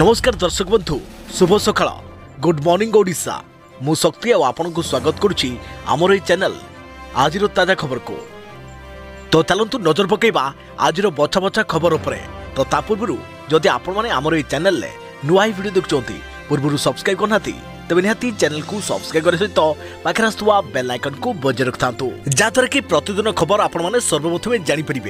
নমস্কার দর্শক বন্ধু শুভ সকাল গুড মর্নিং ওড়িশা মু শক্তি আপনার স্বাগত করছি আমার এই চ্যানেল আজির তাজা খবরকু তো চালু নজর পকাইবা আজির বছা বছা খবর উপরে তো তা পূর্ব যদি আপনার আমার এই চ্যানেলে নূয়া ভিডিও দেখুম পূর্ব সবসক্রাইব করুনা তবে নিহতি চ্যানেল কু সবসক্রাইব করা সহিত পাখে আসুক বেল আইকন কু বজায় রাখি যাদ্বারা কি প্রতিদিন খবর আপনার সর্বপ্রথমে জাঁপারে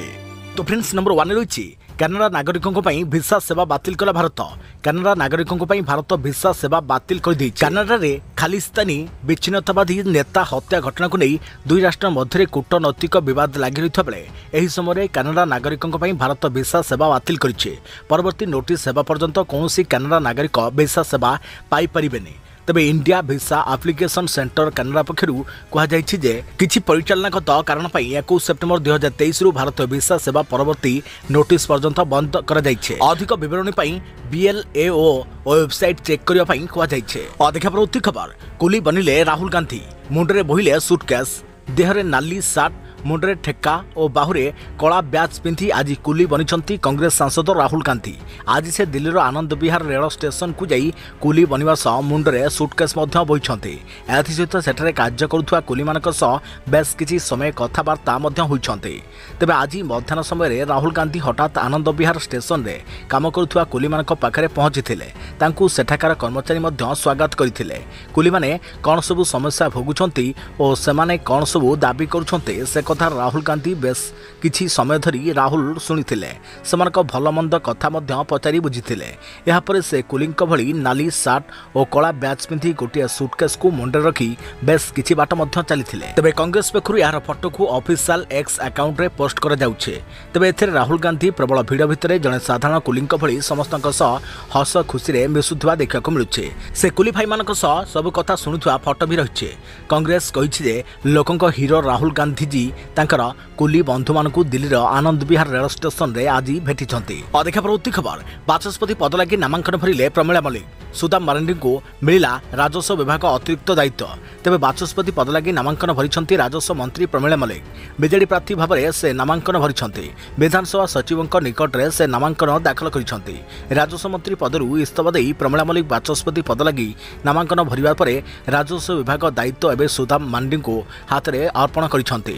তো ফ্রেন্ডস নম্বর ওয়ান রয়েছে কানাডা নাগরিকঙ্ক ভিসা সেবা বাতিল কলা ভারত কানাডা নাগরিকঙ্ক ভারত ভিসা সেবা বাতিল করে দিয়েছে কানাডার খালিস্তানী বিচ্ছিন্নতাবাদী নেতা হত্যা ঘটনা নেই দুই রাষ্ট্র মধ্যে কূটনৈতিক বিবাদ লাগি রয়েছে বেড়ে এই সময় কানাডা নাগরিকঙ্ক ভারত ভিসা সেবা বাতিল করেছে পরবর্তী নোটিস হওয়া পর্যন্ত কৌশি কানাডা নাগরিক ভিসা সেবা পাইপারে না ତେବେ India visa application centre Canada ପକ୍ଷରୁ କୁହାଯାଇଛି ଯେ କିଛି ପରିଚାଳନାଗତ କାରଣ ପାଇଁ ଏକୋଇଶ ସେପ୍ଟେମ୍ବର ଦୁଇ ହଜାର ତେଇଶରୁ ଭାରତୀୟ ଭିସା ସେବା ପରବର୍ତ୍ତୀ ନୋଟିସ୍ ପର୍ଯ୍ୟନ୍ତ ବନ୍ଦ କରାଯାଇଛି ଅଧିକ ବିବରଣୀ ପାଇଁ ବିଏଲ୍ଏଓ ওয়েবসাইট চেক করা কুযাইছে অদেখা পরবর্তী খবর কুলি বনিলে রাহুল গান্ধী মুন্ডরে বহিলে সুটকেস দেহরে নালি সার্ট ମୁଣ୍ଡରେ ଠେକା ଓ ବାହୁରେ କଳା ବ୍ୟାଚ୍ ପିନ୍ଧି ଆଜି କୁଲି ବନିଛନ୍ତି କଂଗ୍ରେସ ସାଂସଦ ରାହୁଲ ଗାନ୍ଧି ଆଜି ସେ ଦିଲ୍ଲୀର ଆନନ୍ଦ ବିହାର ରେଳ ଷ୍ଟେସନକୁ ଯାଇ କୁଲି ବନିବା ସହ ମୁଣ୍ଡରେ ସୁଟକେସ୍ ମଧ୍ୟ ବୋହିଛନ୍ତି ଏଥିସହିତ ସେଠାରେ କାର୍ଯ୍ୟ କରୁଥିବା କୁଲିମାନଙ୍କ ସହ ବେଶ୍ କିଛି ସମୟ କଥାବାର୍ତ୍ତା ମଧ୍ୟ ହୋଇଛନ୍ତି ତେବେ ଆଜି ମଧ୍ୟାହ୍ନ ସମୟରେ ରାହୁଲ ଗାନ୍ଧି ହଠାତ୍ ଆନନ୍ଦ ବିହାର ଷ୍ଟେସନରେ କାମ କରୁଥିବା କୁଲିମାନଙ୍କ ପାଖରେ ପହଞ୍ଚିଥିଲେ ତାଙ୍କୁ ସେଠାକାର କର୍ମଚାରୀ ମଧ୍ୟ ସ୍ୱାଗତ କରିଥିଲେ କୁଲିମାନେ କ'ଣ ସବୁ ସମସ୍ୟା ଭୋଗୁଛନ୍ତି ଓ ସେମାନେ କ'ଣ ସବୁ ଦାବି କରୁଛନ୍ତି ସେ କଥା ରାହୁଲ ଗାନ୍ଧୀ ବେଶ୍ କିଛି ସମୟ ଧରି ରାହୁଲ ଶୁଣିଥିଲେ ସେମାନଙ୍କ ଭଲମନ୍ଦ କଥା ମଧ୍ୟ ପଚାରି ବୁଝିଥିଲେ ଏହାପରେ ସେ କୁଲିଙ୍କ ଭଳି ନାଲି ସାର୍ଟ ଓ କଳା ବ୍ୟାଚ୍ ପିନ୍ଧି ଗୋଟିଏ ସୁଟକେସ୍କୁ ମୁଣ୍ଡରେ ରଖି ବେଶ୍ କିଛି ବାଟ ମଧ୍ୟ ଚାଲିଥିଲେ ତେବେ କଂଗ୍ରେସ ପକ୍ଷରୁ ଏହାର ଫଟୋକୁ ଅଫିସିଆଲ ଏକ୍ସ ଆକାଉଣ୍ଟରେ ପୋଷ୍ଟ କରାଯାଉଛି ତେବେ ଏଥିରେ ରାହୁଲ ଗାନ୍ଧୀ ପ୍ରବଳ ଭିଡ଼ ଭିତରେ ଜଣେ ସାଧାରଣ କୁଲିଙ୍କ ଭଳି ସମସ୍ତଙ୍କ ସହ ହସ ଖୁସିରେ ମିଶୁଥିବା ଦେଖିବାକୁ ମିଳୁଛି ସେ କୁଲି ଭାଇମାନଙ୍କ ସହ ସବୁ କଥା ଶୁଣୁଥିବା ଫଟୋ ବି ରହିଛି କଂଗ୍ରେସ କହିଛି ଯେ ଲୋକଙ୍କ ହିରୋ ରାହୁଲ ଗାନ୍ଧିଜୀ ତାଙ୍କର କୁଲି ବନ୍ଧୁମାନଙ୍କୁ ଦିଲ୍ଲୀର ଆନନ୍ଦ ବିହାର ରେଳ ଷ୍ଟେସନରେ ଆଜି ଭେଟିଛନ୍ତି ଅଧିକା ପ୍ରବୃତ୍ତି ଖବର ବାଚସ୍ପତି ପଦ ଲାଗି ନାମାଙ୍କନ ଭରିଲେ ପ୍ରମିଳା ମଲ୍ଲିକ ସୁଦାମ ମାରାଣ୍ଡିଙ୍କୁ ମିଳିଲା ରାଜସ୍ୱ ବିଭାଗ ଅତିରିକ୍ତ ଦାୟିତ୍ୱ ତେବେ ବାଚସ୍ପତି ପଦ ଲାଗି ନାମାଙ୍କନ ଭରିଛନ୍ତି ରାଜସ୍ୱ ମନ୍ତ୍ରୀ ପ୍ରମିଳା ମଲ୍ଲିକ ବିଜେଡି ପ୍ରାର୍ଥୀ ଭାବରେ ସେ ନାମାଙ୍କନ ଭରିଛନ୍ତି ବିଧାନସଭା ସଚିବଙ୍କ ନିକଟରେ ସେ ନାମାଙ୍କନ ଦାଖଲ କରିଛନ୍ତି ରାଜସ୍ୱ ମନ୍ତ୍ରୀ ପଦରୁ ଇସ୍ତଫା ଦେଇ ପ୍ରମିଳା ମଲ୍ଲିକ ବାଚସ୍ପତି ପଦ ଲାଗି ନାମାଙ୍କନ ଭରିବା ପରେ ରାଜସ୍ୱ ବିଭାଗ ଦାୟିତ୍ୱ ଏବେ ସୁଦାମ ମାଣ୍ଡିଙ୍କୁ ହାତରେ ଅର୍ପଣ କରିଛନ୍ତି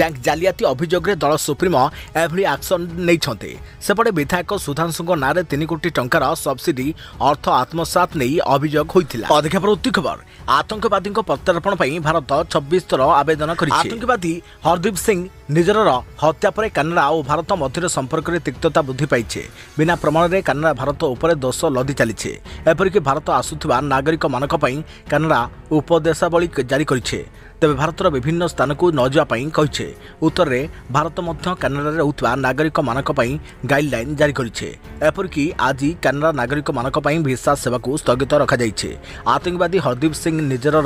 ବ୍ୟାଙ୍କ ଜାଲିଆତି ଅଭିଯୋଗରେ ଦଳ ସୁପ୍ରିମୋ ଏଭଳି ଆକ୍ସନ୍ ନେଇଛନ୍ତି ସେପଟେ ବିଧାୟକ ସୁଧାଂଶୁଙ୍କ ନାଁରେ ତିନି କୋଟି ଟଙ୍କାର ସବ୍ସିଡି ଅର୍ଥ ଆତ୍ମସାତ ନେଇ ଅଭିଯୋଗ ହୋଇଥିଲା ଅଧିକ ପରବର୍ତ୍ତୀ ଖବର ଆତଙ୍କବାଦୀଙ୍କ ପ୍ରତ୍ୟାରୋପଣ ପାଇଁ ଭାରତ ଛବିଶ ଥର ଆବେଦନ କରିଛି ଆତଙ୍କବାଦୀ ହରଦୀପ ସିଂ ନିଜର ହତ୍ୟା ପରେ କାନାଡ଼ା ଓ ଭାରତ ମଧ୍ୟରେ ସମ୍ପର୍କରେ ତିକ୍ତତା ବୃଦ୍ଧି ପାଇଛି ବିନା ପ୍ରମାଣରେ କାନାଡ଼ା ଭାରତ ଉପରେ ଦୋଷ ଲଦି ଚାଲିଛି ଏପରିକି ଭାରତ ଆସୁଥିବା ନାଗରିକମାନଙ୍କ ପାଇଁ କାନାଡ଼ା ଉପଦେଶାବଳୀ ଜାରି କରିଛି ତେବେ ଭାରତର ବିଭିନ୍ନ ସ୍ଥାନକୁ ନ ଯିବା ପାଇଁ କହିଛେ ଉତ୍ତରରେ ଭାରତ ମଧ୍ୟ କାନାଡ଼ାରେ ରହୁଥିବା ନାଗରିକମାନଙ୍କ ପାଇଁ ଗାଇଡ୍ଲାଇନ୍ ଜାରି କରିଛେ ଏପରିକି ଆଜି କାନାଡ଼ା ନାଗରିକମାନଙ୍କ ପାଇଁ ଭିସା ସେବାକୁ ସ୍ଥଗିତ ରଖାଯାଇଛି ଆତଙ୍କବାଦୀ ହରଦୀପ ସିଂ ନିଜର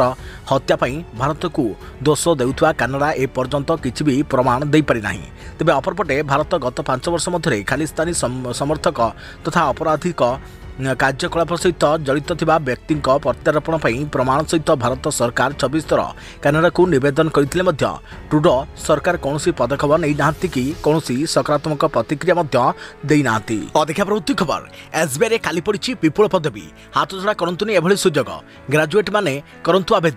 ହତ୍ୟା ପାଇଁ ଭାରତକୁ ଦୋଷ ଦେଉଥିବା କାନାଡ଼ା ଏପର୍ଯ୍ୟନ୍ତ କିଛି ବି ପ୍ରମାଣ ଦେଇପାରିନାହିଁ ତେବେ ଅପରପଟେ ଭାରତ ଗତ ପାଞ୍ଚ ବର୍ଷ ମଧ୍ୟରେ ଖାଲିସ୍ତାନୀ ସମର୍ଥକ ତଥା ଅପରାଧିକ କାର୍ଯ୍ୟକଳାପ ସହିତ ଜଡ଼ିତ ଥିବା ବ୍ୟକ୍ତିଙ୍କ ପ୍ରତ୍ୟାରୋପଣ ପାଇଁ ପ୍ରମାଣ ସହିତ ଭାରତ ସରକାର ଛବିଶ ଥର କାନାଡ଼ାକୁ ନିବେଦନ କରିଥିଲେ ମଧ୍ୟ ଟ୍ରୁଡୋ ସରକାର କୌଣସି ପଦକ୍ଷେପ ନେଇନାହାନ୍ତି କି କୌଣସି ସକାରାତ୍ମକ ପ୍ରତିକ୍ରିୟା ମଧ୍ୟ ଦେଇନାହାନ୍ତି ଅଧିକା ପ୍ରବୃତ୍ତି ଖବର ଏସ୍ବିଆଇରେ ଖାଲି ପଡ଼ିଛି ବିପୁଳ ପଦବୀ ହାତଛଡ଼ା କରନ୍ତୁନି ଏଭଳି ସୁଯୋଗ ଗ୍ରାଜୁଏଟ୍ମାନେ କରନ୍ତୁ ଆବେଦନ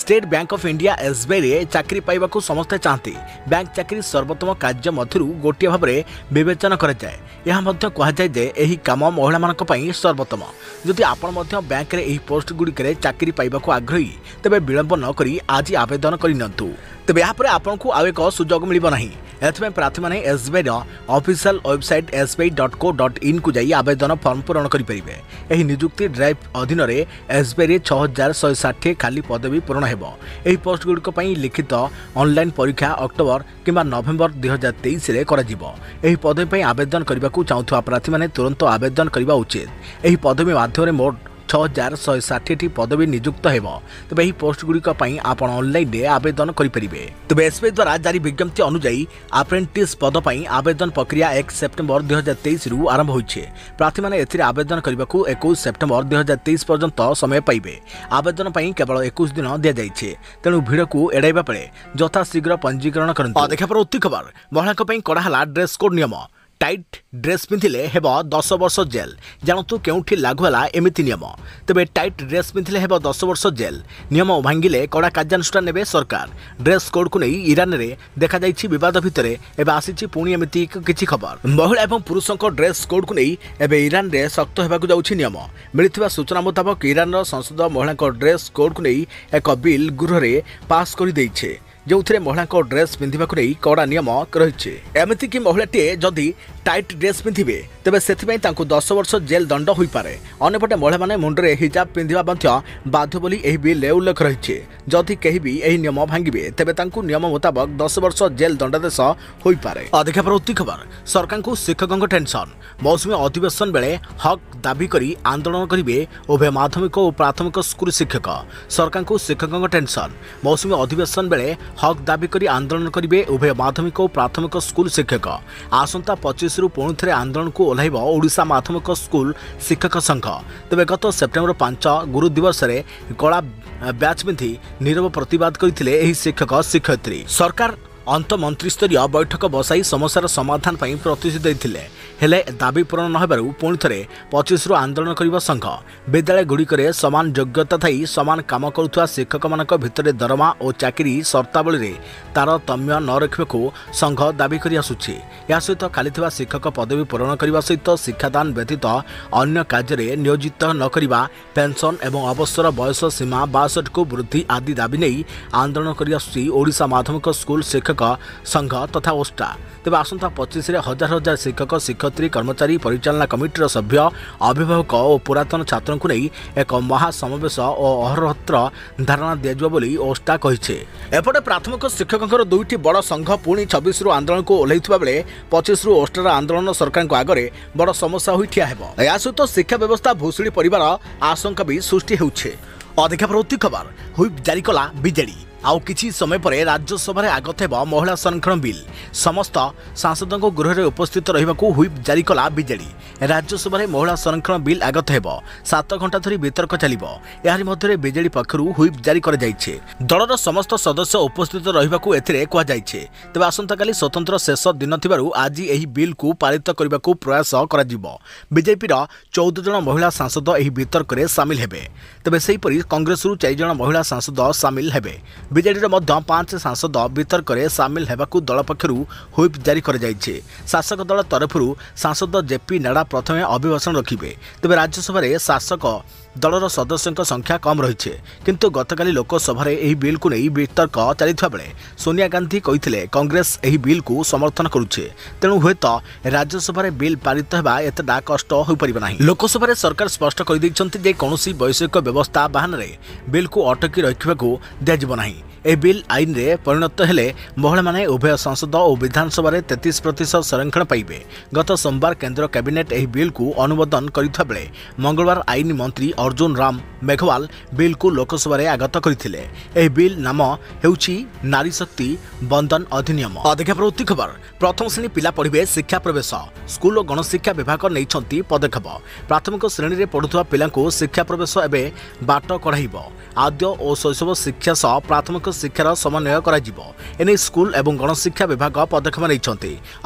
ଷ୍ଟେଟ୍ ବ୍ୟାଙ୍କ ଅଫ୍ ଇଣ୍ଡିଆ ଏସ୍ବିଆଇରେ ଚାକିରି ପାଇବାକୁ ସମସ୍ତେ ଚାହାନ୍ତି ବ୍ୟାଙ୍କ ଚାକିରି ସର୍ବୋତ୍ତମ କାର୍ଯ୍ୟ ମଧ୍ୟରୁ ଗୋଟିଏ ଭାବରେ ବିବେଚନା କରାଯାଏ ଏହା ମଧ୍ୟ କୁହାଯାଏ ଯେ ଏହି କାମ ମହିଳାମାନଙ୍କ ପାଇଁ ସର୍ବୋତ୍ତମ ଯଦି ଆପଣ ମଧ୍ୟ ବ୍ୟାଙ୍କରେ ଏହି ପୋଷ୍ଟ ଗୁଡ଼ିକରେ ଚାକିରି ପାଇବାକୁ ଆଗ୍ରହୀ ତେବେ ବିଳମ୍ବ ନ କରି ଆଜି ଆବେଦନ କରିନିଅନ୍ତୁ ତେବେ ଏହାପରେ ଆପଣଙ୍କୁ ଆଉ ଏକ ସୁଯୋଗ ମିଳିବ ନାହିଁ ଏଥିପାଇଁ ପ୍ରାର୍ଥୀମାନେ ଏସ୍ବିଆଇର official website SBI dot co dot ଇନ୍କୁ ଯାଇ ଆବେଦନ ଫର୍ମ ପୂରଣ କରିପାରିବେ ଏହି ନିଯୁକ୍ତି ଡ୍ରାଇଭ୍ ଅଧୀନରେ ଏସ୍ବିଆଇରେ ଛଅ ହଜାର ଶହେ ଷାଠିଏ ଖାଲି ପଦବୀ ପୂରଣ ହେବ ଏହି ପୋଷ୍ଟଗୁଡ଼ିକ ପାଇଁ ଲିଖିତ ଅନଲାଇନ୍ ପରୀକ୍ଷା ଅକ୍ଟୋବର କିମ୍ବା ନଭେମ୍ବର ଦୁଇହଜାର ତେଇଶରେ କରାଯିବ ଏହି ପଦବୀ ପାଇଁ ଆବେଦନ କରିବାକୁ ଚାହୁଁଥିବା ପ୍ରାର୍ଥୀମାନେ ତୁରନ୍ତ ଆବେଦନ କରିବା ଉଚିତ ଏହି ପଦବୀ ମାଧ୍ୟମରେ ମୋଟ ଛଅ ହଜାର ଶହେ ଷାଠିଏଟି ପଦବୀ ନିଯୁକ୍ତ ହେବ ତେବେ ଏହି ପୋଷ୍ଟଗୁଡ଼ିକ ପାଇଁ ଆପଣ ଅନଲାଇନ୍ରେ ଆବେଦନ କରିପାରିବେ ତେବେ ଏସ୍ବିଆଇ ଦ୍ୱାରା ଜାରି ବିଜ୍ଞପ୍ତି ଅନୁଯାୟୀ ଆପ୍ରେଣ୍ଟିସ୍ ପଦ ପାଇଁ ଆବେଦନ ପ୍ରକ୍ରିୟା ଏକ ସେପ୍ଟେମ୍ବର ଦୁଇହଜାର ତେଇଶରୁ ଆରମ୍ଭ ହୋଇଛି ପ୍ରାର୍ଥୀମାନେ ଏଥିରେ ଆବେଦନ କରିବାକୁ ଏକୋଇଶ ସେପ୍ଟେମ୍ବର ଦୁଇହଜାର ତେଇଶ ପର୍ଯ୍ୟନ୍ତ ସମୟ ପାଇବେ ଆବେଦନ ପାଇଁ କେବଳ ଏକୋଇଶ ଦିନ ଦିଆଯାଇଛି ତେଣୁ ଭିଡ଼କୁ ଏଡ଼ାଇବା ବେଳେ ଯଥାଶୀଘ୍ର ପଞ୍ଜୀକରଣ କରନ୍ତୁ ଦେଖା ପରେ ଉତ୍ତି ଖବର ମହିଳାଙ୍କ ପାଇଁ କଡ଼ା ହେଲା ଡ୍ରେସ୍ କୋଡ୍ ନିୟମ ଟାଇଟ୍ ଡ୍ରେସ୍ ପିନ୍ଧିଲେ ହେବ ଦଶ ବର୍ଷ ଜେଲ୍ ଜାଣନ୍ତୁ କେଉଁଠି ଲାଗୁ ହେଲା ଏମିତି ନିୟମ ତେବେ ଟାଇଟ୍ ଡ୍ରେସ୍ ପିନ୍ଧିଲେ ହେବ ଦଶ ବର୍ଷ ଜେଲ୍ ନିୟମ ଭାଙ୍ଗିଲେ କଡ଼ା କାର୍ଯ୍ୟାନୁଷ୍ଠାନ ନେବେ ସରକାର ଡ୍ରେସ୍ କୋଡ଼କୁ ନେଇ ଇରାନରେ ଦେଖାଯାଇଛି ବିବାଦ ଭିତରେ ଏବେ ଆସିଛି ପୁଣି ଏମିତି କିଛି ଖବର ମହିଳା ଏବଂ ପୁରୁଷଙ୍କ ଡ୍ରେସ୍ କୋଡ଼କୁ ନେଇ ଏବେ ଇରାନରେ ଶକ୍ତ ହେବାକୁ ଯାଉଛି ନିୟମ ମିଳିଥିବା ସୂଚନା ମୁତାବକ ଇରାନର ସଂସଦ ମହିଳାଙ୍କ ଡ୍ରେସ୍ କୋଡ଼କୁ ନେଇ ଏକ ବିଲ୍ ଗୃହରେ ପାସ୍ କରିଦେଇଛି ଯେଉଁଥିରେ ମହିଳାଙ୍କ ଡ୍ରେସ୍ ପିନ୍ଧିବାକୁ ନେଇ କଡ଼ା ନିୟମ ରହିଛି ଏମିତିକି ମହିଳାଟିଏ ଯଦି ଟାଇଟ୍ ଡ୍ରେସ୍ ପିନ୍ଧିବେ ତେବେ ସେଥିପାଇଁ ତାଙ୍କୁ ଦଶ ବର୍ଷ ଜେଲ୍ ଦଣ୍ଡ ହୋଇପାରେ ଅନ୍ୟପଟେ ମହିଳାମାନେ ମୁଣ୍ଡରେ ହିଜାବ ପିନ୍ଧିବା ମଧ୍ୟ ବାଧ୍ୟ ବୋଲି ଏହି ବିଲ୍ରେ ଉଲ୍ଲେଖ ରହିଛି ଯଦି କେହି ବି ଏହି ନିୟମ ଭାଙ୍ଗିବେ ତେବେ ତାଙ୍କୁ ନିୟମ ମୁତାବକ ଦଶ ବର୍ଷ ଜେଲ୍ ଦଣ୍ଡାଦେଶ ହୋଇପାରେ ଅଧିକା ପରବର୍ତ୍ତୀ ଖବର ସରକାରଙ୍କୁ ଶିକ୍ଷକଙ୍କ ଟେନସନ୍ ମୌସୁମୀ ଅଧିବେଶନ ବେଳେ ହକ୍ ଦାବି କରି ଆନ୍ଦୋଳନ କରିବେ ଉଭୟ ମାଧ୍ୟମିକ ଓ ପ୍ରାଥମିକ ସ୍କୁଲ ଶିକ୍ଷକ ସରକାରଙ୍କୁ ଶିକ୍ଷକଙ୍କ ଟେନସନ୍ ମୌସୁମୀ ଅଧିବେଶନ ବେଳେ হক দাবি করে আন্দোলন করবে উভয় মাধ্যমিক ও প্রাথমিক স্কুল শিক্ষক আসন্তা পঁচিশরু পুণিথে আন্দোলনকু ওহ্লাইব ওড়শা মাধ্যমিক স্কুল শিক্ষক সংঘ তবে গত সেপ্টেম্বর পাঁচ গুরু দিবসে কলা ব্যাচ পিঁধি নীরব প্রতবাদ করে এই শিক্ষক শিক্ষয়িত্রী সরকার ଅନ୍ତ ମନ୍ତ୍ରୀସ୍ତରୀୟ ବୈଠକ ବସାଇ ସମସ୍ୟାର ସମାଧାନ ପାଇଁ ପ୍ରତିଶ୍ରୁତି ଦେଇଥିଲେ ହେଲେ ଦାବି ପୂରଣ ନହେବାରୁ ପୁଣି ଥରେ ପଚିଶରୁ ଆନ୍ଦୋଳନ କରିବା ସଂଘ ବିଦ୍ୟାଳୟଗୁଡ଼ିକରେ ସମାନ ଯୋଗ୍ୟତା ଥାଇ ସମାନ କାମ କରୁଥିବା ଶିକ୍ଷକମାନଙ୍କ ଭିତରେ ଦରମା ଓ ଚାକିରି ସର୍ତ୍ତାବଳୀରେ ତାରତମ୍ୟ ନ ରଖିବାକୁ ସଂଘ ଦାବି କରିଆସୁଛି ଏହା ସହିତ ଖାଲି ଥିବା ଶିକ୍ଷକ ପଦବୀ ପୂରଣ କରିବା ସହିତ ଶିକ୍ଷାଦାନ ବ୍ୟତୀତ ଅନ୍ୟ କାର୍ଯ୍ୟରେ ନିୟୋଜିତ ନ କରିବା ପେନ୍ସନ୍ ଏବଂ ଅବସର ବୟସ ସୀମା ବାଷଠିକୁ ବୃଦ୍ଧି ଆଦି ଦାବି ନେଇ ଆନ୍ଦୋଳନ କରିଆସୁଛି ଓଡ଼ିଶା ମାଧ୍ୟମିକ ସ୍କୁଲ ଶିକ୍ଷକ ଶିକ୍ଷକ ସଂଘ ତଥା ଓଷ୍ଟା ତେବେ ଆସନ୍ତା ପଚିଶରେ ହଜାର ହଜାର ଶିକ୍ଷକ ଶିକ୍ଷୟତ୍ରୀ କର୍ମଚାରୀ ପରିଚାଳନା କମିଟିର ସଭ୍ୟ ଅଭିଭାବକ ଓ ପୁରାତନ ଛାତ୍ରଙ୍କୁ ନେଇ ଏକ ମହାସମାବେଶ ଓ ଅହରହତ୍ର ଧାରଣା ଦିଆଯିବ ବୋଲି ଓଷ୍ଟା କହିଛି ଏପଟେ ପ୍ରାଥମିକ ଶିକ୍ଷକଙ୍କର ଦୁଇଟି ବଡ଼ ସଂଘ ପୁଣି ଛବିଶରୁ ଆନ୍ଦୋଳନକୁ ଓହ୍ଲାଇଥିବା ବେଳେ ପଚିଶରୁ ଓଷ୍ଟାର ଆନ୍ଦୋଳନ ସରକାରଙ୍କ ଆଗରେ ବଡ଼ ସମସ୍ୟା ହୋଇ ଠିଆ ହେବ ଏହା ସହିତ ଶିକ୍ଷା ବ୍ୟବସ୍ଥା ଭୁଷୁଡ଼ି ପରିବାର ଆଶଙ୍କା ବି ସୃଷ୍ଟି ହେଉଛି ଅଧିକା ପ୍ରବୃତ୍ତି ଖବର ହୁଇପ୍ ଜାରି କଲା ବିଜେଡ଼ି ଆଉ କିଛି ସମୟ ପରେ ରାଜ୍ୟସଭାରେ ଆଗତ ହେବ ମହିଳା ସଂରକ୍ଷଣ ବିଲ୍ ସମସ୍ତ ସାଂସଦଙ୍କ ଗୃହରେ ଉପସ୍ଥିତ ରହିବାକୁ ହ୍ୱିପ୍ ଜାରି କଲା ବିଜେଡି ରାଜ୍ୟସଭାରେ ମହିଳା ସଂରକ୍ଷଣ ବିଲ୍ ଆଗତ ହେବ ସାତ ଘଣ୍ଟା ଧରି ବିତର୍କ ଚାଲିବ ଏହାରି ମଧ୍ୟରେ ବିଜେଡି ପକ୍ଷରୁ ହ୍ୱିପ୍ ଜାରି କରାଯାଇଛି ଦଳର ସମସ୍ତ ସଦସ୍ୟ ଉପସ୍ଥିତ ରହିବାକୁ ଏଥିରେ କୁହାଯାଇଛି ତେବେ ଆସନ୍ତାକାଲି ସ୍ୱତନ୍ତ୍ର ଶେଷ ଦିନ ଥିବାରୁ ଆଜି ଏହି ବିଲ୍କୁ ପାରିତ କରିବାକୁ ପ୍ରୟାସ କରାଯିବ ବିଜେପିର ଚଉଦ ଜଣ ମହିଳା ସାଂସଦ ଏହି ବିତର୍କରେ ସାମିଲ ହେବେ ତେବେ ସେହିପରି କଂଗ୍ରେସରୁ ଚାରିଜଣ ମହିଳା ସାଂସଦ ସାମିଲ ହେବେ ବିଜେଡ଼ିର ମଧ୍ୟ ପାଞ୍ଚ ସାଂସଦ ବିତର୍କରେ ସାମିଲ ହେବାକୁ ଦଳ ପକ୍ଷରୁ ହୁଇପ୍ ଜାରି କରାଯାଇଛି ଶାସକ ଦଳ ତରଫରୁ ସାଂସଦ ଜେପି ନାଡା ପ୍ରଥମେ ଅଭିଭାଷଣ ରଖିବେ ତେବେ ରାଜ୍ୟସଭାରେ ଶାସକ ଦଳର ସଦସ୍ୟଙ୍କ ସଂଖ୍ୟା କମ୍ ରହିଛି କିନ୍ତୁ ଗତକାଲି ଲୋକସଭାରେ ଏହି ବିଲ୍କୁ ନେଇ ବିତର୍କ ଚାଲିଥିବା ବେଳେ ସୋନିଆ ଗାନ୍ଧୀ କହିଥିଲେ କଂଗ୍ରେସ ଏହି ବିଲ୍କୁ ସମର୍ଥନ କରୁଛି ତେଣୁ ହୁଏତ ରାଜ୍ୟସଭାରେ ବିଲ୍ ପାରିତ ହେବା ଏତେଟା କଷ୍ଟ ହୋଇପାରିବ ନାହିଁ ଲୋକସଭାରେ ସରକାର ସ୍ପଷ୍ଟ କରିଦେଇଛନ୍ତି ଯେ କୌଣସି ବୈଷୟିକ ବ୍ୟବସ୍ଥା ବାହାନାରେ ବିଲ୍କୁ ଅଟକି ରଖିବାକୁ ଦିଆଯିବ ନାହିଁ ଏହି ବିଲ୍ ଆଇନରେ ପରିଣତ ହେଲେ ମହିଳାମାନେ ଉଭୟ ସଂସଦ ଓ ବିଧାନସଭାରେ ତେତିଶ ପ୍ରତିଶତ ସଂରକ୍ଷଣ ପାଇବେ ଗତ ସୋମବାର କେନ୍ଦ୍ର କ୍ୟାବିନେଟ୍ ଏହି ବିଲ୍କୁ ଅନୁମୋଦନ କରିଥିବାବେଳେ ମଙ୍ଗଳବାର ଆଇନ ମନ୍ତ୍ରୀ ଅର୍ଜୁନ ରାମ ମେଘୱାଲ ବିଲ୍କୁ ଲୋକସଭାରେ ଆଗତ କରିଥିଲେ ଏହି ବିଲ୍ ନାମ ହେଉଛି ନାରୀ ଶକ୍ତି ବନ୍ଦନ ଅଧିନିୟମ ଅଧିକା ପ୍ରବୃତ୍ତି ଖବର ପ୍ରଥମ ଶ୍ରେଣୀ ପିଲା ପଢ଼ିବେ ଶିକ୍ଷା ପ୍ରବେଶ ସ୍କୁଲ ଓ ଗଣଶିକ୍ଷା ବିଭାଗ ନେଇଛନ୍ତି ପଦକ୍ଷେପ ପ୍ରାଥମିକ ଶ୍ରେଣୀରେ ପଢ଼ୁଥିବା ପିଲାଙ୍କୁ ଶିକ୍ଷା ପ୍ରବେଶ ଏବେ ବାଟ କଢ଼ାଇବ ଆଦ୍ୟ ଓ ଶୈଶବ ଶିକ୍ଷା ସହ ପ୍ରାଥମିକ শিক্ষার সমন্বয় করা এনে স্কুল এবং গণশিক্ষা বিভাগ পদক্ষেপ নিয়েছেন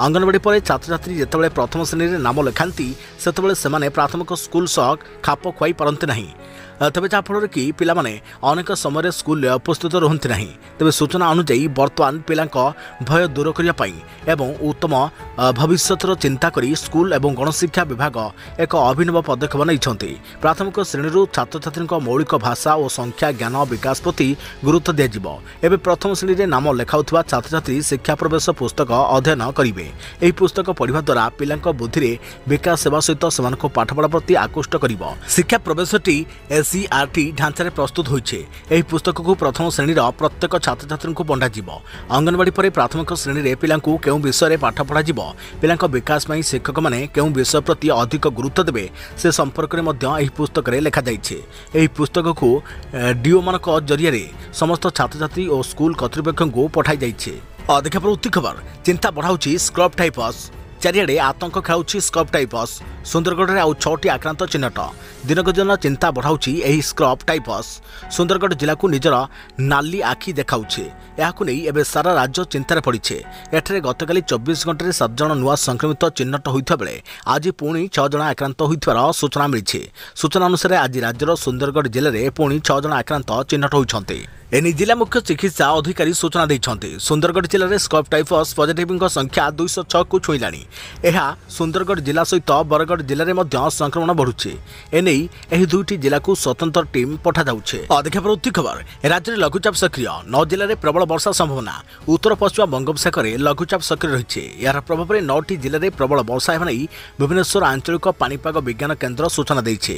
অঙ্গনবাড়ি পরে ছাত্রছাত্রী যেতবে প্রথম শ্রেণীর নাম লেখাতে সেতবে সে প্রাথমিক স্কুল সহ খাপ খুয়াই পারতে না ତେବେ ଯାହାଫଳରେ କି ପିଲାମାନେ ଅନେକ ସମୟରେ ସ୍କୁଲରେ ଉପସ୍ଥିତ ରୁହନ୍ତି ନାହିଁ ତେବେ ସୂଚନା ଅନୁଯାୟୀ ବର୍ତ୍ତମାନ ପିଲାଙ୍କ ଭୟ ଦୂର କରିବା ପାଇଁ ଏବଂ ଉତ୍ତମ ଭବିଷ୍ୟତର ଚିନ୍ତା କରି ସ୍କୁଲ ଏବଂ ଗଣଶିକ୍ଷା ବିଭାଗ ଏକ ଅଭିନବ ପଦକ୍ଷେପ ନେଇଛନ୍ତି ପ୍ରାଥମିକ ଶ୍ରେଣୀରୁ ଛାତ୍ରଛାତ୍ରୀଙ୍କ ମୌଳିକ ଭାଷା ଓ ସଂଖ୍ୟା ଜ୍ଞାନ ବିକାଶ ପ୍ରତି ଗୁରୁତ୍ୱ ଦିଆଯିବ ଏବେ ପ୍ରଥମ ଶ୍ରେଣୀରେ ନାମ ଲେଖାଉଥିବା ଛାତ୍ରଛାତ୍ରୀ ଶିକ୍ଷା ପ୍ରବେଶ ପୁସ୍ତକ ଅଧ୍ୟୟନ କରିବେ ଏହି ପୁସ୍ତକ ପଢ଼ିବା ଦ୍ୱାରା ପିଲାଙ୍କ ବୁଦ୍ଧିରେ ବିକାଶ ହେବା ସହିତ ସେମାନଙ୍କୁ ପାଠପଢ଼ା ପ୍ରତି ଆକୃଷ୍ଟ କରିବ ଶିକ୍ଷା ପ୍ରବେଶଟି ଏସ୍ ସିଆର୍ଟି ଢାଞ୍ଚାରେ ପ୍ରସ୍ତୁତ ହୋଇଛି ଏହି ପୁସ୍ତକକୁ ପ୍ରଥମ ଶ୍ରେଣୀର ପ୍ରତ୍ୟେକ ଛାତ୍ରଛାତ୍ରୀଙ୍କୁ ବଣ୍ଟାଯିବ ଅଙ୍ଗନବାଡ଼ି ପରେ ପ୍ରାଥମିକ ଶ୍ରେଣୀରେ ପିଲାଙ୍କୁ କେଉଁ ବିଷୟରେ ପାଠ ପଢ଼ାଯିବ ପିଲାଙ୍କ ବିକାଶ ପାଇଁ ଶିକ୍ଷକମାନେ କେଉଁ ବିଷୟ ପ୍ରତି ଅଧିକ ଗୁରୁତ୍ୱ ଦେବେ ସେ ସମ୍ପର୍କରେ ମଧ୍ୟ ଏହି ପୁସ୍ତକରେ ଲେଖାଯାଇଛି ଏହି ପୁସ୍ତକକୁ ଡିଓମାନଙ୍କ ଜରିଆରେ ସମସ୍ତ ଛାତ୍ରଛାତ୍ରୀ ଓ ସ୍କୁଲ କର୍ତ୍ତୃପକ୍ଷଙ୍କୁ ପଠାଯାଇଛି ଅଧିକ ପ୍ରବୃତ୍ତି ଖବର ଚିନ୍ତା ବଢ଼ାଉଛି ସ୍କ୍ରବ୍ ଟାଇଫସ୍ ଚାରିଆଡ଼େ ଆତଙ୍କ ଖେଳାଉଛି ସ୍କପ୍ ଟାଇପସ୍ ସୁନ୍ଦରଗଡ଼ରେ ଆଉ ଛଅଟି ଆକ୍ରାନ୍ତ ଚିହ୍ନଟ ଦିନକୁ ଦିନ ଚିନ୍ତା ବଢ଼ାଉଛି ଏହି ସ୍କ୍ରବ୍ ଟାଇପସ୍ ସୁନ୍ଦରଗଡ଼ ଜିଲ୍ଲାକୁ ନିଜର ନାଲି ଆଖି ଦେଖାଉଛି ଏହାକୁ ନେଇ ଏବେ ସାରା ରାଜ୍ୟ ଚିନ୍ତାରେ ପଡ଼ିଛି ଏଠାରେ ଗତକାଲି ଚବିଶ ଘଣ୍ଟାରେ ସାତ ଜଣ ନୂଆ ସଂକ୍ରମିତ ଚିହ୍ନଟ ହୋଇଥିବା ବେଳେ ଆଜି ପୁଣି ଛଅ ଜଣ ଆକ୍ରାନ୍ତ ହୋଇଥିବାର ସୂଚନା ମିଳିଛି ସୂଚନା ଅନୁସାରେ ଆଜି ରାଜ୍ୟର ସୁନ୍ଦରଗଡ଼ ଜିଲ୍ଲାରେ ପୁଣି ଛଅ ଜଣ ଆକ୍ରାନ୍ତ ଚିହ୍ନଟ ହୋଇଛନ୍ତି এনে জেলা মুখ্য চিকিৎসা অধিকারী সূচনা দিয়েছেন সুন্দরগড় জেলার স্কপ টাইফস পজিটিভঙ্ সংখ্যা দুইশ ছকু ছুইঁলা ଏହା ସୁନ୍ଦରଗଡ଼ ଜିଲ୍ଲା ସହିତ ବରଗଡ଼ ଜିଲ୍ଲାରେ ମଧ୍ୟ ସଂକ୍ରମଣ ବଢ଼ୁଛି ଏନେଇ ଏହି ଦୁଇଟି ଜିଲ୍ଲାକୁ ସ୍ୱତନ୍ତ୍ର ଟିମ୍ ପଠାଯାଉଛି ଅଧିକ ପ୍ରବୃତ୍ତି ଖବର ରାଜ୍ୟରେ ଲଘୁଚାପ ସକ୍ରିୟ ନଅ ଜିଲ୍ଲାରେ ପ୍ରବଳ ବର୍ଷା ସମ୍ଭାବନା ଉତ୍ତର ପଶ୍ଚିମ ବଙ୍ଗୋପସାଗରରେ ଲଘୁଚାପ ସକ୍ରିୟ ରହିଛି ଏହାର ପ୍ରଭାବରେ ନଅଟି ଜିଲ୍ଲାରେ ପ୍ରବଳ ବର୍ଷା ହେବା ନେଇ ଭୁବନେଶ୍ୱର ଆଞ୍ଚଳିକ ପାଣିପାଗ ବିଜ୍ଞାନ କେନ୍ଦ୍ର ସୂଚନା ଦେଇଛି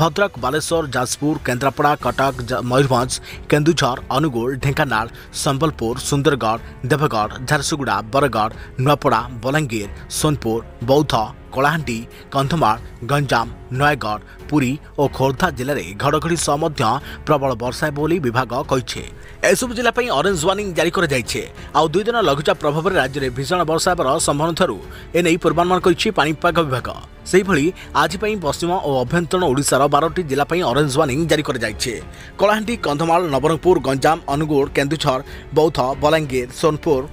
ଭଦ୍ରକ ବାଲେଶ୍ୱର ଯାଜପୁର କେନ୍ଦ୍ରାପଡ଼ା କଟକ ମୟୂରଭଞ୍ଜ କେନ୍ଦୁଝର अनुगुल ढेकनाल सम्बलपुर सुन्दरगढ देवगढ झारसुगुडा बरगाड, नुवापडा बलाङ्गिर सोनपुर बौद्ध କଳାହାଣ୍ଡି କନ୍ଧମାଳ ଗଞ୍ଜାମ ନୟାଗଡ଼ ପୁରୀ ଓ ଖୋର୍ଦ୍ଧା ଜିଲ୍ଲାରେ ଘଡ଼ଘଡ଼ି ସହ ମଧ୍ୟ ପ୍ରବଳ ବର୍ଷା ହେବ ବୋଲି ବିଭାଗ କହିଛି ଏସବୁ ଜିଲ୍ଲା ପାଇଁ ଅରେଞ୍ଜ ୱାର୍ଣ୍ଣିଂ ଜାରି କରାଯାଇଛି ଆଉ ଦୁଇ ଦିନ ଲଘୁଚାପ ପ୍ରଭାବରେ ରାଜ୍ୟରେ ଭୀଷଣ ବର୍ଷା ହେବାର ସମ୍ଭାବନା ଠାରୁ ଏନେଇ ପୂର୍ବାନୁମାନ କରିଛି ପାଣିପାଗ ବିଭାଗ ସେହିଭଳି ଆଜି ପାଇଁ ପଶ୍ଚିମ ଓ ଆଭ୍ୟନ୍ତରୀଣ ଓଡ଼ିଶାର ବାରଟି ଜିଲ୍ଲା ପାଇଁ ଅରେଞ୍ଜ ୱାର୍ଣ୍ଣିଂ ଜାରି କରାଯାଇଛି କଳାହାଣ୍ଡି କନ୍ଧମାଳ ନବରଙ୍ଗପୁର ଗଞ୍ଜାମ ଅନୁଗୁଳ କେନ୍ଦୁଝର ବୌଦ୍ଧ ବଲାଙ୍ଗୀର ସୋନପୁର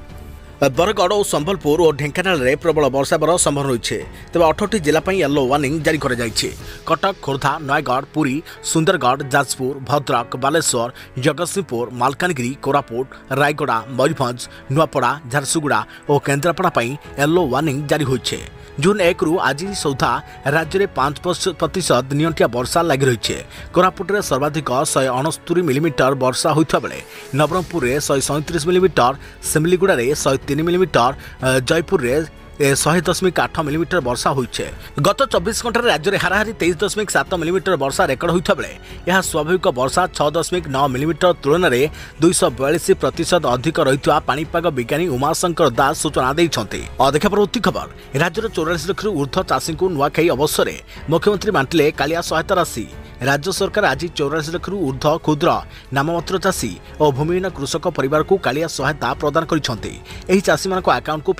বরগড় ও সম্বলপুর ও ঢেঙ্কানাড়ে প্রবল বর্ষাবর সম্ভব রয়েছে তবে অঠরটি জেলা ইয়েলো ওয়ার্নিং জারি করা যাইছে কটক খোর্ধা নয়গড় পুরী সুন্দরগড় যাজপুর ভদ্রক বালেশ্বর জগৎসিংহপুর মালকানগিরি কোরাপুট রায়গড়া ময়ূরভঞ্জ নুয়াপড়া ঝারসুগুড়া ও কেন্দ্রাপড়া ইয়েলো ওয়ার্নিং জারি হয়েছে জুন একরু আজি সুদ্ধা রাজ্যের পাঁচ প্রতিশত নিয়ন্ত্রিয়া বর্ষা লাগি রয়েছে কোরাপুটে সর্বাধিক শহে অনস্তরি মিলিমিটর বর্ষা হয়ে নবরঙ্গপুরে শহে সৈত্রিশ মিলিমিটর শিমলিগুড়ার শহে তিন মিলিমিটর জয়পুরের ଶହେ ଦଶମିକ ଆଠ ମିଲିମିଟର ବର୍ଷା ହୋଇଛେ ଗତ ଚବିଶ ଘଣ୍ଟାରେ ରାଜ୍ୟରେ ହାରାହାରି ତେଇଶ ଦଶମିକ ସାତ ମିଲିମିଟର ବର୍ଷା ରେକର୍ଡ ହୋଇଥିବା ବେଳେ ଏହା ସ୍ୱାଭାବିକ ବର୍ଷା ଛଅ ଦଶମିକ ନଅ ମିଲିମିଟର ତୁଳନାରେ ଦୁଇଶହ ବୟାଳିଶ ପ୍ରତିଶତ ଅଧିକ ରହିଥିବା ପାଣିପାଗ ବିଜ୍ଞାନୀ ଉମାଶଙ୍କର ଦାସ ସୂଚନା ଦେଇଛନ୍ତି ଅଧିକ ପରବର୍ତ୍ତୀ ଖବର ରାଜ୍ୟର ଚଉରାଳିଶ ଲକ୍ଷରୁ ଉର୍ଦ୍ଧ୍ୱ ଚାଷୀଙ୍କୁ ନୂଆଖାଇ ଅବସରରେ ମୁଖ୍ୟମନ୍ତ୍ରୀ ବାଣ୍ଟିଲେ କାଳିଆ ସହାୟତା ରାଶି ରାଜ୍ୟ ସରକାର ଆଜି ଚଉରାଳିଶ ଲକ୍ଷରୁ ଉର୍ଦ୍ଧ୍ୱ କ୍ଷୁଦ୍ର ନାମମାତ୍ର ଚାଷୀ ଓ ଭୂମିହୀନ କୃଷକ ପରିବାରକୁ କାଳିଆ ସହାୟତା ପ୍ରଦାନ କରିଛନ୍ତି ଏହି ଚାଷୀମାନଙ୍କ ଆକାଉଣ୍ଟକୁ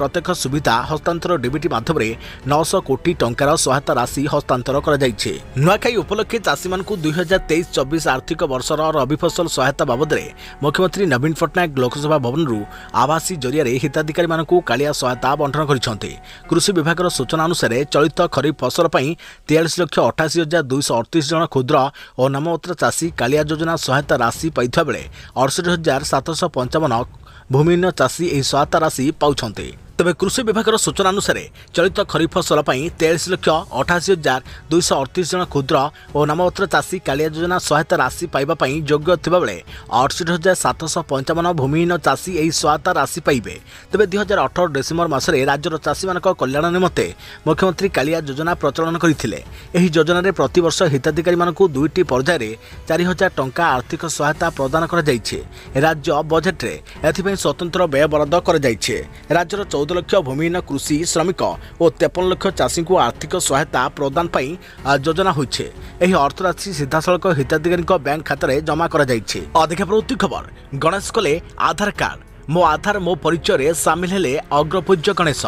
ପ୍ରତ୍ୟକ୍ଷ ସୁବିଧା ହସ୍ତାନ୍ତର ଡିବିଟି ମାଧ୍ୟମରେ ନଅଶହ କୋଟି ଟଙ୍କାର ସହାୟତା ରାଶି ହସ୍ତାନ୍ତର କରାଯାଇଛି ନୂଆଖାଇ ଉପଲକ୍ଷେ ଚାଷୀମାନଙ୍କୁ ଦୁଇ ହଜାର ତେଇଶ ଚବିଶ ଆର୍ଥିକ ବର୍ଷର ରବି ଫସଲ ସହାୟତା ବାବଦରେ ମୁଖ୍ୟମନ୍ତ୍ରୀ ନବୀନ ପଟ୍ଟନାୟକ ଲୋକସଭା ଭବନରୁ ଆଭାସୀ ଜରିଆରେ ହିତାଧିକାରୀମାନଙ୍କୁ କାଳିଆ ସହାୟତା ବଣ୍ଟନ କରିଛନ୍ତି କୃଷି ବିଭାଗର ସୂଚନା ଅନୁସାରେ ଚଳିତ ଖରିଫ ଫସଲ ପାଇଁ ତେୟାଳିଶ ଲକ୍ଷ ଅଠାଅଶୀ ହଜାର ଦୁଇଶହ ବତିଶ ଜଣ କ୍ଷୁଦ୍ର ଓ ନାମମାତ୍ର ଚାଷୀ କାଳିଆ ଯୋଜନା ସହାୟତା ରାଶି ପାଇଥିବା ବେଳେ ଅଡ଼ଷଠି ହଜାର ସାତଶହ ପଞ୍ଚାବନ ଭୂମିହୀନ ଚାଷୀ ଏହି ସହାୟତା ରାଶି ପାଉଛନ୍ତି তবে কৃষি বিভাগের সূচনা অনুসারে চলিত খরিফ ফসল পাই তেয়াল্লিশ লক্ষ অঠাশি হাজার দুইশ অড়তিশ জন ক্ষুদ্র ও নামপত্র চাষী কালিয়া যোজনা সহায়তা রাশি পাইবা পাই যোগ্য থাকবে অড়ষট্টি হাজার সাতশ পঞ্চাবন ভূমিহীন চাষী এই সহায়তা রাশি পাইবে তবে দুই হাজার অঠর ডিসেম্বর মাসে রাজ্যর মান কল্যাণ নিমন্তে মুখ্যমন্ত্রী কালিয়া যোজনা প্রচলন করে এই যোজনার প্রতবর্ষ হিতাধিকারী দুইটি পর্যায়ে চারি হাজার টঙ্কা আর্থিক সহায়তা প্রদান করা রাজ্য বজেটে এথিপাই স্বতন্ত্র ব্যয় বরাদ করা রাজ্যের চৌ ଚଉଦ ଲକ୍ଷ ଭୂମିହୀନ କୃଷି ଶ୍ରମିକ ଓ ତେପନ ଲକ୍ଷ ଚାଷୀଙ୍କୁ ଆର୍ଥିକ ସହାୟତା ପ୍ରଦାନ ପାଇଁ ଯୋଜନା ହୋଇଛି ଏହି ଅର୍ଥରାଶି ସିଧାସଳଖ ହିତାଧିକାରୀଙ୍କ ବ୍ୟାଙ୍କ ଖାତାରେ ଜମା କରାଯାଇଛି ଅଧିକ ପ୍ରବୃତ୍ତି ଖବର ଗଣେଶ କଲେ ଆଧାର କାର୍ଡ ମୋ ଆଧାର ମୋ ପରିଚୟରେ ସାମିଲ ହେଲେ ଅଗ୍ରପୂଜ୍ୟ ଗଣେଶ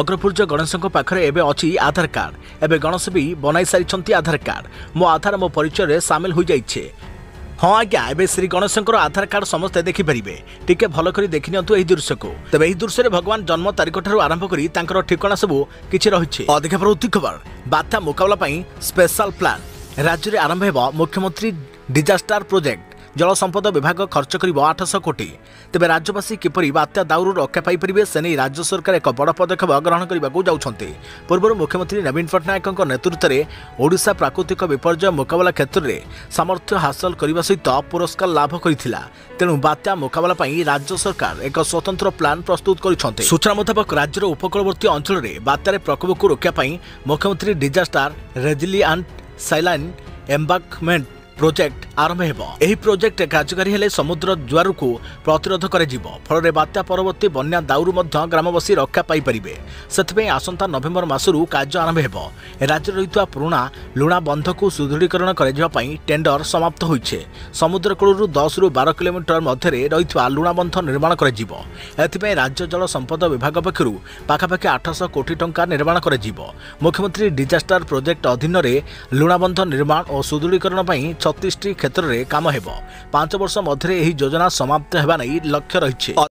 ଅଗ୍ରପୂଜ୍ୟ ଗଣେଶଙ୍କ ପାଖରେ ଏବେ ଅଛି ଆଧାର କାର୍ଡ ଏବେ ଗଣେଶ ବି ବନାଇ ସାରିଛନ୍ତି ଆଧାର କାର୍ଡ ମୋ ଆଧାର ମୋ ପରିଚୟରେ ସାମିଲ ହୋଇଯାଇଛି ହଁ ଆଜ୍ଞା ଏବେ ଶ୍ରୀ ଗଣେଶଙ୍କର ଆଧାର କାର୍ଡ ସମସ୍ତେ ଦେଖିପାରିବେ ଟିକେ ଭଲ କରି ଦେଖିନିଅନ୍ତୁ ଏହି ଦୃଶ୍ୟକୁ ତେବେ ଏହି ଦୃଶ୍ୟରେ ଭଗବାନ ଜନ୍ମ ତାରିଖଠାରୁ ଆରମ୍ଭ କରି ତାଙ୍କର ଠିକଣା ସବୁ କିଛି ରହିଛି ଅଧିକ ପ୍ରବୃତ୍ତି ଖବର ବାତ୍ୟା ମୁକାବିଲା ପାଇଁ ସ୍ପେଶାଲ ପ୍ଲାନ୍ ରାଜ୍ୟରେ ଆରମ୍ଭ ହେବ ମୁଖ୍ୟମନ୍ତ୍ରୀ ଡିଜାଷ୍ଟାର ପ୍ରୋଜେକ୍ଟ জলসম্পদ বিভাগ খরচ করব আটশহ কোটি তবে রাজ্যবাসী কিপর বাত্যা দাউর রক্ষা পাইপারে সে নিয়ে রাজ্য সরকার এক বড় পদক্ষেপ গ্রহণ করা যাচ্ছেন পূর্ব মুখ্যমন্ত্রী নবীন পট্টনাক নেতৃত্বে ওড়শা প্রাকৃতিক বিপর্যয় মোকাবিলা ক্ষেত্রে সামর্থ্য হাসল করা সহ পুরস্কার লাভ করেছিল তেমন বাত্যা মোকাবিলা রাজ্য সরকার এক স্বতন্ত্র প্লান প্রস্তুত করেছেন সূচনা মুতাবক রাজ্যের উপকূলবর্তী অঞ্চলের বাত্যার প্রকোপক রক্ষা মুখ্যমন্ত্রী ডিজাস্টার রেজিলিয়ান্ট সাইলাইন এম্বাকমেন্ট ପ୍ରୋଜେକ୍ଟ ଆରମ୍ଭ ହେବ ଏହି ପ୍ରୋଜେକ୍ଟ କାର୍ଯ୍ୟକାରୀ ହେଲେ ସମୁଦ୍ର ଜୁଆରକୁ ପ୍ରତିରୋଧ କରାଯିବ ଫଳରେ ବାତ୍ୟା ପରବର୍ତ୍ତୀ ବନ୍ୟା ଦାଉରୁ ମଧ୍ୟ ଗ୍ରାମବାସୀ ରକ୍ଷା ପାଇପାରିବେ ସେଥିପାଇଁ ଆସନ୍ତା ନଭେମ୍ବର ମାସରୁ କାର୍ଯ୍ୟ ଆରମ୍ଭ ହେବ ରାଜ୍ୟରେ ରହିଥିବା ପୁରୁଣା ଲୁଣା ବନ୍ଧକୁ ସୁଦୃଢ଼ୀକରଣ କରାଯିବା ପାଇଁ ଟେଣ୍ଡର ସମାପ୍ତ ହୋଇଛି ସମୁଦ୍ରକୂଳରୁ ଦଶରୁ ବାର କିଲୋମିଟର ମଧ୍ୟରେ ରହିଥିବା ଲୁଣାବନ୍ଧ ନିର୍ମାଣ କରାଯିବ ଏଥିପାଇଁ ରାଜ୍ୟ ଜଳ ସମ୍ପଦ ବିଭାଗ ପକ୍ଷରୁ ପାଖାପାଖି ଆଠଶହ କୋଟି ଟଙ୍କା ନିର୍ମାଣ କରାଯିବ ମୁଖ୍ୟମନ୍ତ୍ରୀ ଡିଜାଷ୍ଟର ପ୍ରୋଜେକ୍ଟ ଅଧୀନରେ ଲୁଣାବନ୍ଧ ନିର୍ମାଣ ଓ ସୁଦୃଢ଼ୀକରଣ ପାଇଁ ଛତିଶଟି କ୍ଷେତ୍ରରେ କାମ ହେବ ପାଞ୍ଚ ବର୍ଷ ମଧ୍ୟରେ ଏହି ଯୋଜନା ସମାପ୍ତ ହେବା ନେଇ ଲକ୍ଷ୍ୟ ରହିଛି